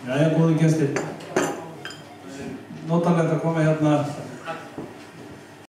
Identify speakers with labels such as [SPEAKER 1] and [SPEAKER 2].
[SPEAKER 1] Jæja, góði gestir. Notalegt að koma hérna